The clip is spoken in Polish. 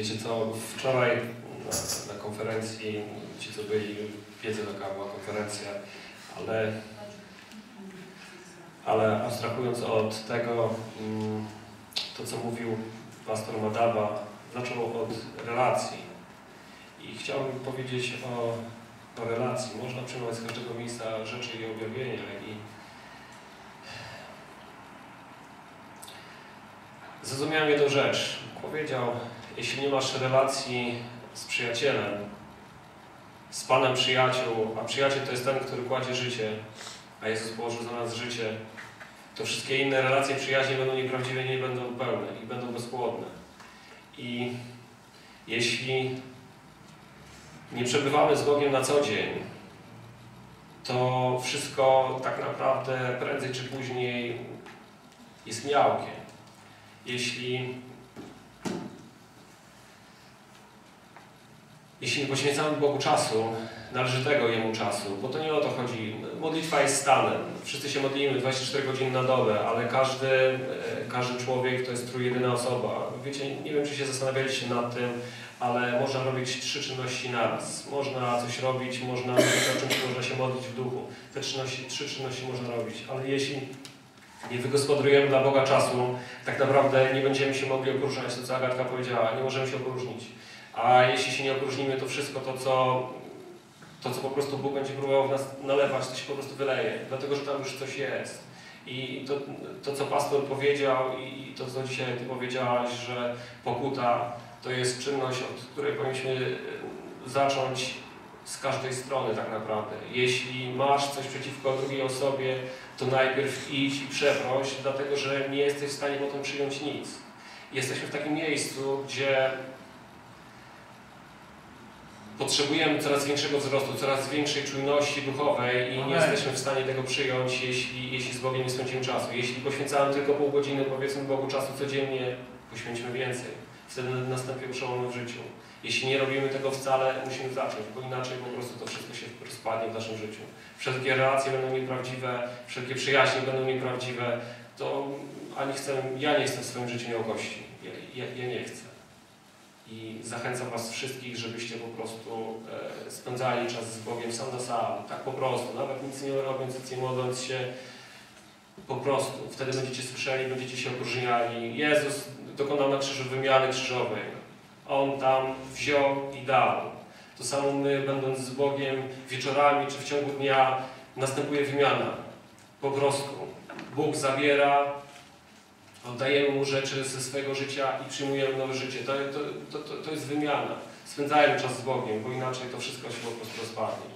Wiecie co, wczoraj na, na konferencji, ci co byli, wiedzą jaka była konferencja, ale, ale abstrahując od tego, mm, to co mówił pastor Madawa, zaczął od relacji. I chciałbym powiedzieć o, o relacji. Można przyjmować z każdego miejsca rzeczy i objawienia i zrozumiałem jedną rzecz. Powiedział, jeśli nie masz relacji z przyjacielem, z Panem przyjaciół, a przyjaciel to jest ten, który kładzie życie, a Jezus położył za nas życie, to wszystkie inne relacje przyjaźni będą nieprawdziwe, nie będą pełne i będą bezpłodne. I jeśli nie przebywamy z Bogiem na co dzień, to wszystko tak naprawdę prędzej czy później jest miałkie. Jeśli jeśli nie poświęcamy Bogu czasu, należytego Jemu czasu, bo to nie o to chodzi. Modlitwa jest stanem. Wszyscy się modlimy 24 godziny na dobę, ale każdy, e, każdy człowiek to jest trójjedyna osoba. Wiecie, nie wiem, czy się zastanawialiście nad tym, ale można robić trzy czynności naraz. Można coś robić, można o czymś, można się modlić w duchu. Te czynności, trzy czynności można robić, ale jeśli nie wygospodarujemy dla Boga czasu, tak naprawdę nie będziemy się mogli opróżniać, to co Agatka powiedziała, nie możemy się opróżnić. A jeśli się nie opróżnimy, to wszystko to, co, to, co po prostu Bóg będzie próbował w nas nalewać, to się po prostu wyleje, dlatego że tam już coś jest. I to, to co pastor powiedział i to, co dzisiaj Ty powiedziałaś, że pokuta to jest czynność, od której powinniśmy zacząć z każdej strony tak naprawdę. Jeśli masz coś przeciwko drugiej osobie, to najpierw idź i przeproś, dlatego że nie jesteś w stanie potem przyjąć nic. Jesteśmy w takim miejscu, gdzie potrzebujemy coraz większego wzrostu, coraz większej czujności duchowej i nie Amen. jesteśmy w stanie tego przyjąć, jeśli, jeśli z Bogiem nie spędzimy czasu. Jeśli poświęcamy tylko pół godziny, powiedzmy Bogu czasu codziennie, poświęćmy więcej. Wtedy następuje przełom w życiu. Jeśli nie robimy tego wcale, musimy zacząć, bo inaczej po prostu to wszystko się rozpadnie w naszym życiu. Wszelkie relacje będą nieprawdziwe, wszelkie przyjaźnie będą nieprawdziwe, to ani chcę, ja nie chcę w swoim życiu miałkości. Ja, ja, ja nie chcę. I zachęcam Was wszystkich, żebyście po prostu e, spędzali czas z Bogiem sam na sam, tak po prostu, nawet nic nie robiąc, nic nie modląc się, po prostu. Wtedy będziecie słyszeli, będziecie się opróżniali. Jezus dokonał na krzyżu wymiany krzyżowej. On tam wziął i dał. To samo my, będąc z Bogiem wieczorami czy w ciągu dnia, następuje wymiana. Po prostu. Bóg zabiera, oddajemy Mu rzeczy ze swojego życia i przyjmujemy nowe życie. To, to, to, to jest wymiana. Spędzajmy czas z Bogiem, bo inaczej to wszystko się po prostu rozpadnie.